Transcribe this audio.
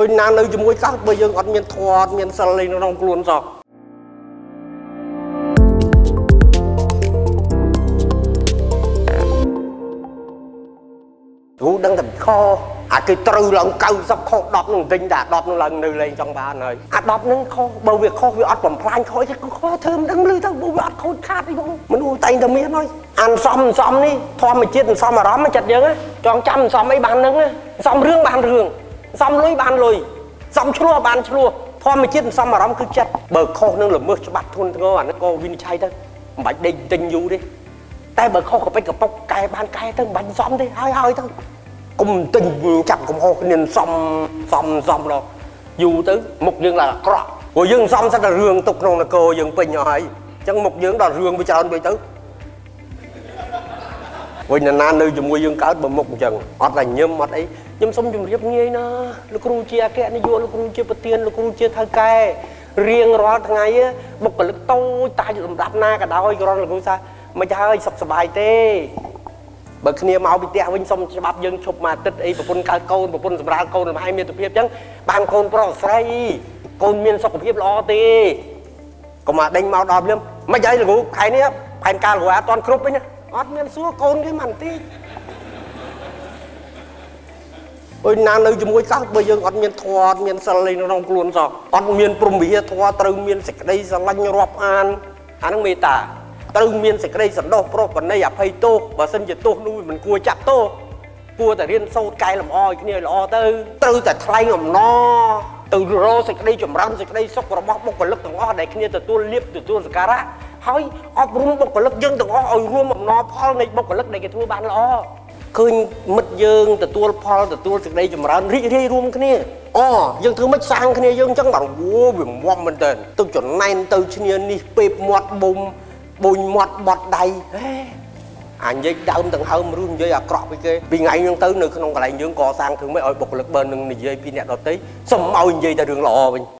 អុយណានៅជាមួយកោះបើយើងអត់មានធម៌អត់មានសិលអីក្នុងខ្លួនសោះគ្រូដឹងតែខអាគេត្រូវឡើង90ខុស10នឹងទិញតែ10នឹងឡើងនៅលេងចង់បានហើយអា10នឹងខុសបើវាខុសវាអត់បំផ្លាញខូចទេខុសធ្វើមិនដឹងលឺទៅបើវាអត់ខូចខាតអីបងមនុស្សតែងតែមានហើយអានសំសំនេះធម្មជាតិសំអារម្មណ៍ចិត្តយើងចង់ចាំសំអីបាននឹងសំរឿងបានរឿង សំលុយបានលុយសំឆ្លោះបានឆ្លោះធម្មជាតិសំអារម្មណ៍គឺចិត្តបើខុសនឹងល្មើសច្បាប់ធ្ងន់ធ្ងរអានេះក៏វិនិច្ឆ័យទៅមិនបាច់ដេកទិញយូរទេតែបើខុសកប៉ិចកប៉ុកកែបានកែទៅមិនបាច់សំទេហើយហើយទៅកុំទិញចាប់កំហុសគ្នាសំសំសំដល់យូរទៅមុខយើងឡើងអាក្រក់ព្រោះយើងសំសិតតែរឿងទុកក្នុងនគរយើងពេញហើយអញ្ចឹងមុខយើងដល់រឿងវាច្រើនពេកទៅ វិញណាននៅជាមួយយើងកើតបើមុខអញ្ចឹងអត់តែញឹមអត់អីខ្ញុំសូមជម្រាបងាយណាលោកគ្រូជាអគ្គនាយកលោកគ្រូជាប្រធានលោកគ្រូជាថៅកែរៀងរាល់ថ្ងៃបុគ្គលិកតូចតាលំដាប់ណាក៏ដោយគ្រាន់លោកគ្រូថាមិនហើយសុខសប្បាយទេបើគ្នាមកពីផ្ទះវិញសុំច្បាប់យើងឈប់មួយអាទិត្យអីប្រពន្ធកើតកូនប្រពន្ធសម្រាលកូនមហាមានភាពអញ្ចឹងបានកូនប្រុសស្រីកូនមានសុខភាពល្អទេកុំមកដេញមកដល់ភ្លាមមិនហើយលោកគ្រូខែនេះផែនការលោកគ្រូអត់ទាន់គ្រប់វិញ អត់មានសួរកូនគេមិនទីអុយណានៅជាមួយកោះបើយើងអត់មានធម៌អត់មានសិលអីក្នុងខ្លួនសោះអត់មានព្រមវិហារធម៌ត្រូវមានសេចក្តីស្រឡាញ់រាប់អានអានឹងមេត្តាត្រូវមានសេចក្តីសន្តោសប្រោសបណីអភ័យទោសបើសិនជាទោសនោះមិនគួរចាត់ទោសគួរតែរៀនសូត្រកែលម្អឲ្យគ្នាល្អទៅត្រូវតែថ្លែងអំណរទៅរកសេចក្តីចម្រើនសេចក្តីសុខរបស់បុគ្គលិកទាំងអស់ដែលគ្នាទទួលលៀបទទួលសក្ការៈ ហើយអប់រំបុគ្គលិកយើងទាំងអស់ឲ្យរួមអំណរផលនៃបុគ្គលិកដែលគេធ្វើបានល្អឃើញមិត្តយើងទទួលផលទទួលសេចក្តីចម្រើនរីករាយរួមគ្នាអូយើងធ្វើមិនសាងគ្នាយើងអញ្ចឹងបាទវោវាមមមែនតើទៅចំណែនទៅឈ្នានេះពេបមាត់ប៊ុំប៊ុញមាត់បត់ដៃហេអានិយាយដើមទាំងហើមឬនិយាយអាក្រក់ពីគេពីថ្ងៃហ្នឹងទៅនៅក្នុងកន្លែងយើងកសាងធ្វើម៉េចឲ្យបុគ្គលិកបើនឹងនិយាយពីអ្នកដទៃសុំឲ្យនិយាយតែរឿងល្អវិញ